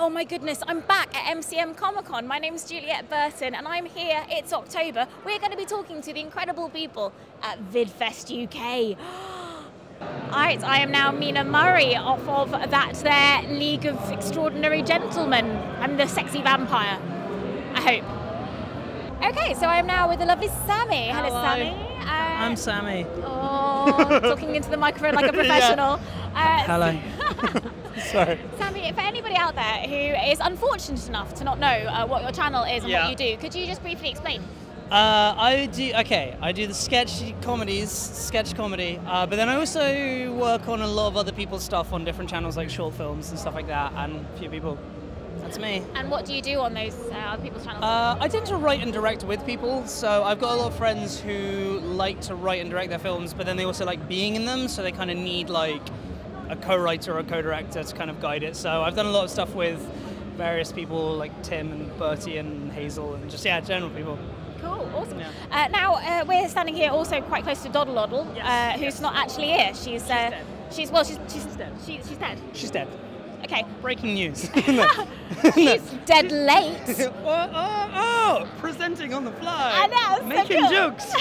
Oh my goodness, I'm back at MCM Comic Con. My name's Juliette Burton and I'm here. It's October. We're going to be talking to the incredible people at VidFest UK. Alright, I am now Mina Murray off of that there League of Extraordinary Gentlemen. I'm the sexy vampire. I hope. Okay, so I am now with the lovely Sammy. Hello, Hello. Sammy. Uh, I'm Sammy. Oh, talking into the microphone like a professional. Uh, Hello. Sorry. Sammy, for anybody out there who is unfortunate enough to not know uh, what your channel is and Yeah. what you do, could you just briefly explain? Uh, I do okay. I do the sketch comedies, sketch comedy, uh, but then I also work on a lot of other people's stuff on different channels like short films and stuff like that, and a few people. That's me. And what do you do on those uh, other people's channels? Uh, I tend to write and direct with people, so I've got a lot of friends who like to write and direct their films, but then they also like being in them, so they kind of need like a co-writer or a co-director to kind of guide it. So I've done a lot of stuff with various people like Tim and Bertie and Hazel and just yeah, general people. cool, awesome. yeah. Uh, now, uh, we're standing here also quite close to Doddleoddle, Yes, uh, who's yes. not actually here. She's, uh, dead. she's well, she's, she's, dead. She, she's dead. She's dead. Okay. Breaking news. She's dead late. oh, oh, oh, presenting on the fly. I know, so Making cool. jokes.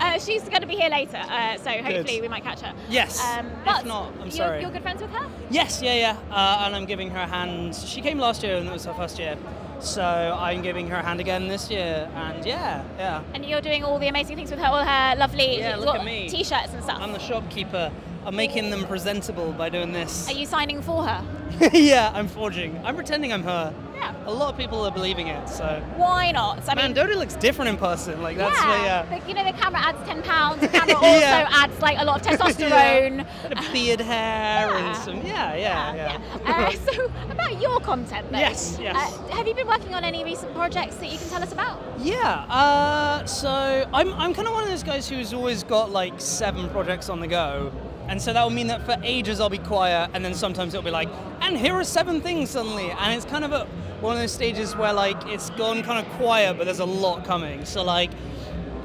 uh, she's going to be here later, uh, so hopefully Good. we might catch her. Yes. Um, If but not, I'm you're, sorry. You're good friends with her? yes, yeah, yeah. Uh, and I'm giving her a hand. She came last year and it was her first year. So I'm giving her a hand again this year. And yeah, yeah. And you're doing all the amazing things with her, all her lovely Yeah, look at me. t-shirts and stuff. I'm the shopkeeper. I'm making them presentable by doing this. Are you signing for her? yeah, I'm forging. I'm pretending I'm her. Yeah. A lot of people are believing it, so. Why not? I Man, mean, Dodie looks different in person. Like, that's yeah, the, yeah. the- you know the camera adds ten pounds. The camera also Yeah. adds like a lot of testosterone. Of beard hair Yeah. and some, yeah, yeah, yeah. Uh, so about your content, then. Yes, yes. Uh, have you been working on any recent projects that you can tell us about? Yeah, uh, so I'm, I'm kind of one of those guys who's always got like seven projects on the go. And so that will mean that for ages I'll be quiet, and then sometimes it'll be like, and here are seven things suddenly. And it's kind of a, one of those stages where like it's gone kind of quiet, but there's a lot coming. So like,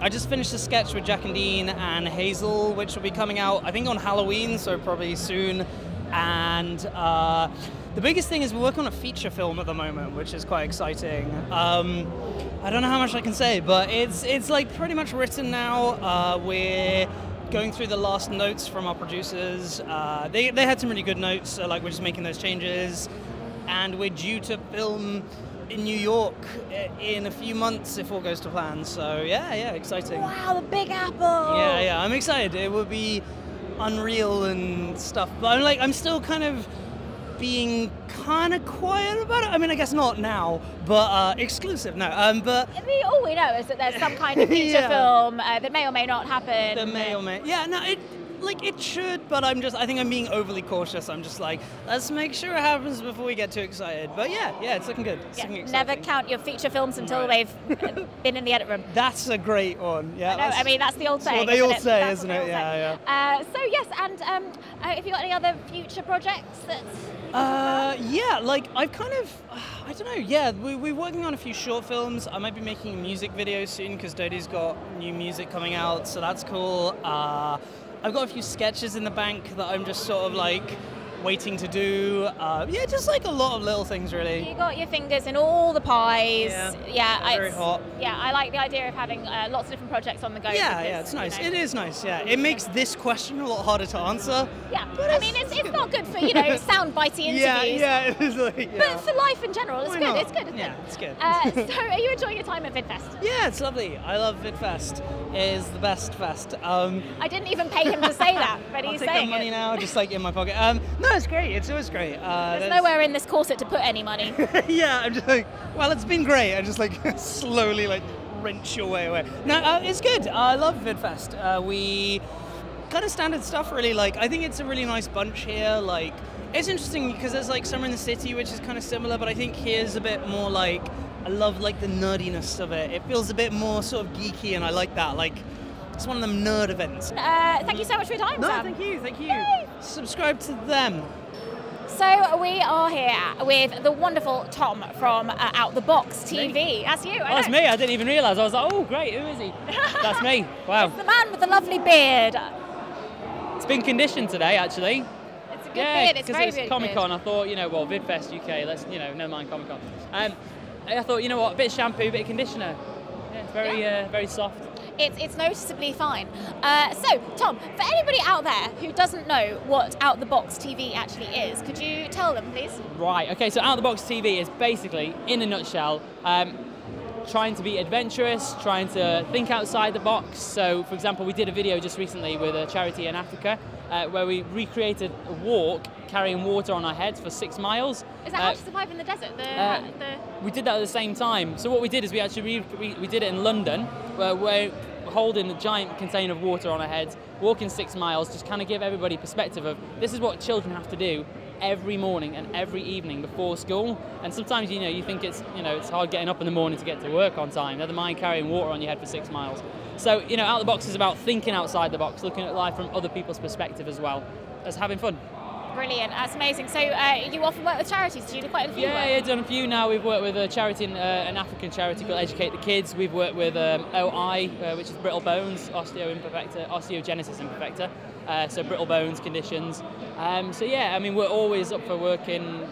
I just finished a sketch with Jack and Dean and Hazel, which will be coming out, I think, on Halloween, so probably soon. And uh, the biggest thing is we're working on a feature film at the moment, which is quite exciting. Um, I don't know how much I can say, but it's it's like pretty much written now. Uh, we're going through the last notes from our producers. Uh, they, they had some really good notes, so like we're just making those changes. And we're due to film in New York in a few months if all goes to plan. So yeah, yeah, exciting. Wow, the Big Apple. Yeah, yeah, I'm excited. It will be unreal and stuff, but I'm like, I'm still kind of being kind of quiet about it. I mean, I guess not now, but uh, exclusive now. Um, but We, all we know is that there's some kind of feature Yeah. film uh, that may or may not happen. the may or may, yeah, no, it like it should, but I'm just, I think I'm being overly cautious. I'm just like, let's make sure it happens before we get too excited. But yeah, yeah, it's looking good. It's Yeah, looking never count your feature films until Right. they've uh, been in the edit room. That's a great one. Yeah, No, I mean that's the old saying. what they all it? say, That's isn't it? Yeah, say. Uh, so yes, and um, uh, have you got any other future projects that? Uh, yeah, like I've kind of, I don't know. Yeah, we, we're working on a few short films. I might be making a music video soon because Dodie's got new music coming out, so that's cool. Uh, I've got a few sketches in the bank that I'm just sort of like waiting to do. Uh, yeah, just like a lot of little things, really. You got your fingers in all the pies. Yeah. yeah Very hot. Yeah, I like the idea of having uh, lots of different projects on the go. Yeah, because, yeah, it's you nice. know- It is nice. Yeah, it makes this question a lot harder to answer. Yeah, But I mean it's, it's it's not good for you know sound bitey interviews. Yeah, yeah, it is like. But for life in general, it's Why good. not? It's good. It's Yeah, good. it's good. Uh, so, are you enjoying your time at VidFest? Yeah, it's lovely. I love VidFest. It is the best fest. Um, I didn't even pay him to say that, but I'll he's take saying the money it. now, just like in my pocket. Um, no, it's great. It's always great. Uh, There's nowhere in this corset to put any money. yeah, I'm just like, well, it's been great. I just like slowly like wrench your way away. No, uh, it's good. I love VidFest. Uh, we kind of standard stuff, really. Like, I think it's a really nice bunch here. Like, it's interesting because there's like Summer in the City, which is kind of similar, but I think here's a bit more like. I love like the nerdiness of it. It feels a bit more sort of geeky, and I like that. Like, it's one of them nerd events. Uh, thank you so much for your time, No, Sam. thank you, thank you. Yay. Subscribe to them. So we are here with the wonderful Tom from uh, Out the Box TV. That's you. I Oh, that's me. I didn't even realise. I was like, oh, great. Who is he? That's me. Wow. The man with the lovely beard. It's been conditioned today, actually. It's, a Good yeah, beard, it's very it's good Comic Con. I thought, you know, well, VidFest UK. Let's, you know, never mind Comic Con. Um, I thought, you know what, a bit of shampoo, a bit of conditioner. Yeah, it's very, uh, very soft. It's, it's noticeably fine. Uh, so, Tom, for anybody out there who doesn't know what Out the Box TV actually is, could you tell them, please? Right. Okay. So out the box TV is basically, in a nutshell, um, trying to be adventurous, trying to think outside the box. So, for example, we did a video just recently with a charity in Africa uh, where we recreated a walk carrying water on our heads for six miles. Is that Uh, how to survive in the desert? The, uh, the we did that at the same time. So what we did is we actually we did it in London, where we're holding a giant container of water on our heads, walking six miles, just kind of give everybody perspective of this is what children have to do every morning and every evening before school. And sometimes you know you think it's you know it's hard getting up in the morning to get to work on time. Never mind carrying water on your head for six miles. So you know out the box is about thinking outside the box, looking at life from other people's perspective as well as having fun. brilliant. That's amazing. So, uh, you often work with charities. Do you do quite a few? Yeah, work? yeah, done a few now. We've worked with a charity, in, uh, an African charity called Educate the Kids. We've worked with um, OI, uh, which is brittle bones, osteoimperfecta, osteogenesis imperfecta, uh, so brittle bones conditions. Um, so yeah, I mean, we're always up for working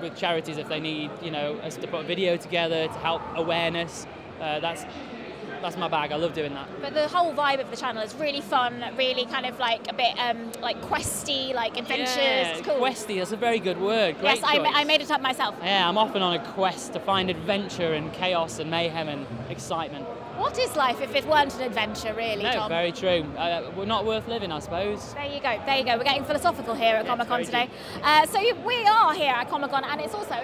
with charities if they need, you know, us to put a video together to help awareness. Uh, that's that's my bag. I love doing that. But the whole vibe of the channel is really fun, really kind of like a bit um, like questy, like adventures. Yeah, It's cool. questy. That's a very good word. Great yes, I. I made it up myself. Yeah, I'm often on a quest to find adventure and chaos and mayhem and excitement. What is life if it weren't an adventure, really, No, Tom? very true. Uh, we're not worth living, I suppose. There you go. There you go. We're getting philosophical here at Yeah, Comic Con today. Uh, so we are here at Comic Con, and it's also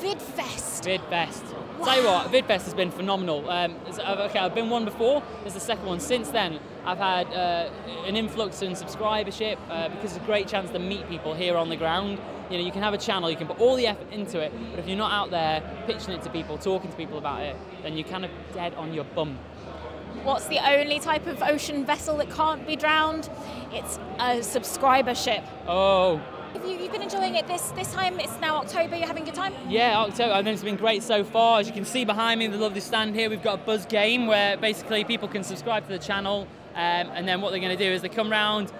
VidFest. VidFest. Tell you what, VidFest has been phenomenal. Um, okay, I've been one before. There's the second one. Since then, I've had uh, an influx in subscribership uh, because it's a great chance to meet people here on the ground. You know, you can have a channel, you can put all the effort into it, but if you're not out there pitching it to people, talking to people about it, then you're kind of dead on your bum. What's the only type of ocean vessel that can't be drowned? It's a subscriber ship. Oh, Have you, you've been enjoying it this this time? It's now October. You're having a good time. Yeah, October. I think it's been great so far. As you can see behind me, the lovely stand here, we've got a buzz game where basically people can subscribe to the channel, um, and then what they're going to do is they come round,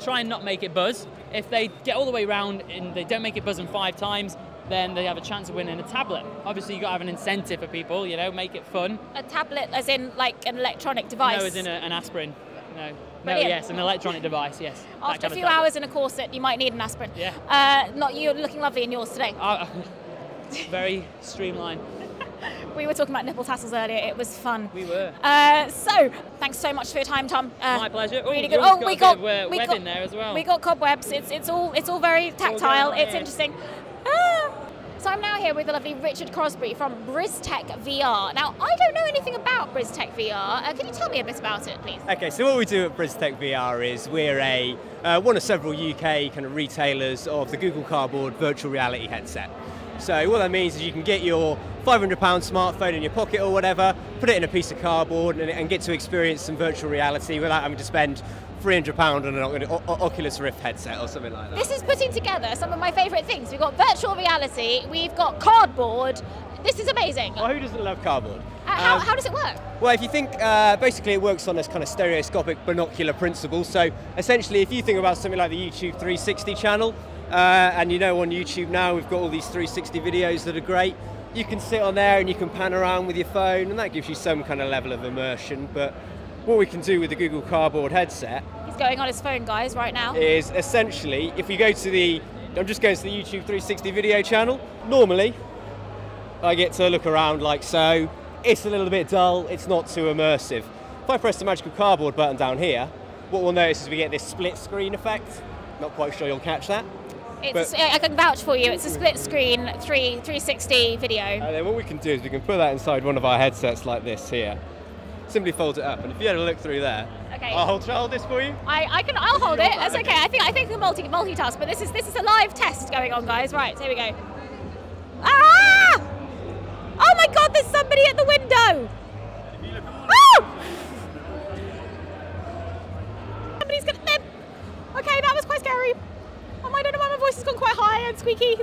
try and not make it buzz. If they get all the way round and they don't make it buzz in five times, then they have a chance of winning a tablet. Obviously, you've got to have an incentive for people, you know, make it fun. A tablet, as in like an electronic device. No, as in a, an aspirin. No. No, Brilliant. yes, an electronic device, yes. After a few hours in a corset, you might need an aspirin. Yeah. Uh, not you looking lovely in yours today. Uh, very streamlined. We were talking about nipple tassels earlier. It was fun. We were. Uh, so, thanks so much for your time, Tom. Uh, My pleasure. Ooh, really good. Oh, got we got of, uh, we web got in there as well. We got cobwebs. It's it's all it's all very tactile. on It's here. interesting. So I'm now here with the lovely Richard Crosby from Briztech VR. Now I don't know anything about Briztech VR. Uh, can you tell me a bit about it, please? Okay, so what we do at Briztech VR is we're a uh, one of several UK kind of retailers of the Google Cardboard virtual reality headset. So what that means is you can get your 500 pound smartphone in your pocket or whatever, put it in a piece of cardboard, and, and get to experience some virtual reality without having to spend 300 pound on an O- Oculus Rift headset or something like that. This is putting together some of my favourite things. We've got virtual reality. We've got cardboard. This is amazing. Well, who doesn't love cardboard? Uh, how, Um, how does it work? Well, if you think, uh, basically it works on this kind of stereoscopic binocular principle. So essentially, if you think about something like the YouTube 360 channel, uh, and you know on YouTube now we've got all these 360 videos that are great, you can sit on there and you can pan around with your phone, and that gives you some kind of level of immersion. But what we can do with the Google Cardboard headset He's going on his phone, guys, right now. is essentially, if we go to the, I'm just going to the YouTube 360 video channel, normally I get to look around like so. It's a little bit dull, it's not too immersive. If I press the magical cardboard button down here, what we'll notice is we get this split screen effect. Not quite sure you'll catch that. It's, I can vouch for you. It's a split screen, three 360 video. And then what we can do is we can put that inside one of our headsets like this here. Simply fold it up, and if you had a look through there, Okay. I'll hold, hold this for you. I, I can I'll hold it. That's okay. I think I think we multi multitask, but this is this is a live test going on, guys. Right, here we go. Ah! Oh my God! There's somebody at the window. Oh! Somebody's gonna. Okay, that was quite scary. Oh, I don't know why my voice has gone quite high and squeaky.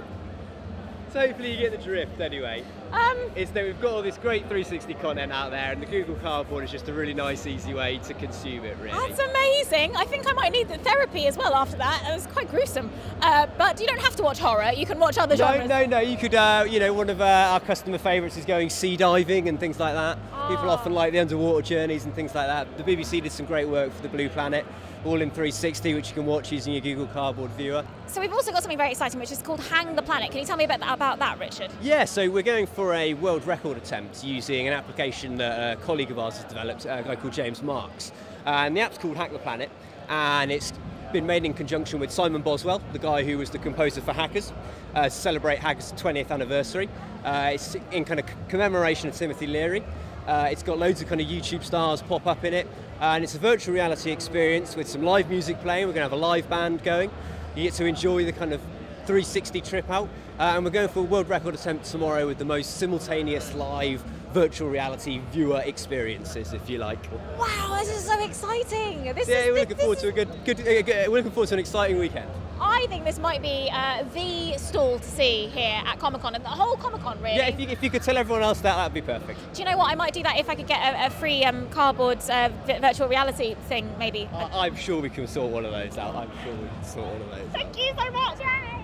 So hopefully you get the drift anyway. Um, Is that we've got all this great 360 content out there, and the Google Cardboard is just a really nice, easy way to consume it. Really. That's amazing. I think I might need the therapy as well after that. It was quite gruesome. Uh, but you don't have to watch horror. You can watch other No, genres. no, no. no. You could, uh, you know, one of uh, our customer favourites is going sea diving and things like that. People Ah. often like the underwater journeys and things like that. The BBC did some great work for the Blue Planet, all in 360, which you can watch using your Google Cardboard viewer. So we've also got something very exciting, which is called Hack the Planet. Can you tell me about that, about that Richard? Yeah, so we're going for a world record attempt using an application that a colleague of ours has developed, a guy called James Marks. And the app's called Hack the Planet, and it's been made in conjunction with Simon Boswell, the guy who was the composer for Hackers, uh, to celebrate Hackers' 20th anniversary. Uh, it's in kind of commemoration of Timothy Leary. Uh, it's got loads of kind of YouTube stars pop up in it, and it's a virtual reality experience with some live music playing. We're going to have a live band going. You get to enjoy the kind of 360 trip out, uh, and we're going for a world record attempt tomorrow with the most simultaneous live virtual reality viewer experiences, if you like. Wow, this is so exciting. This Yeah, is, we're this- looking forward this to a good, good, uh, good- we're looking forward to an exciting weekend. I think this might be uh, the stall to see here at Comic Con and the whole Comic Con, really. Yeah, if you, if you could tell everyone else that, that'd be perfect. Do you know what? I might do that if I could get a, a free um, cardboard uh, virtual reality thing, maybe. I, I'm sure we can sort one of those out. I'm sure we can sort one of those. Thank you so much, Yay!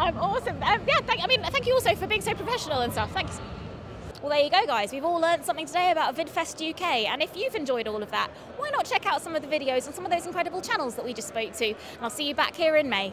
I'm awesome. Um, yeah, thank, I mean, thank you also for being so professional and stuff. Thanks. Well, there you go, guys. We've all learned something today about VidFest UK. And if you've enjoyed all of that, why not check out some of the videos on some of those incredible channels that we just spoke to? And I'll see you back here in May.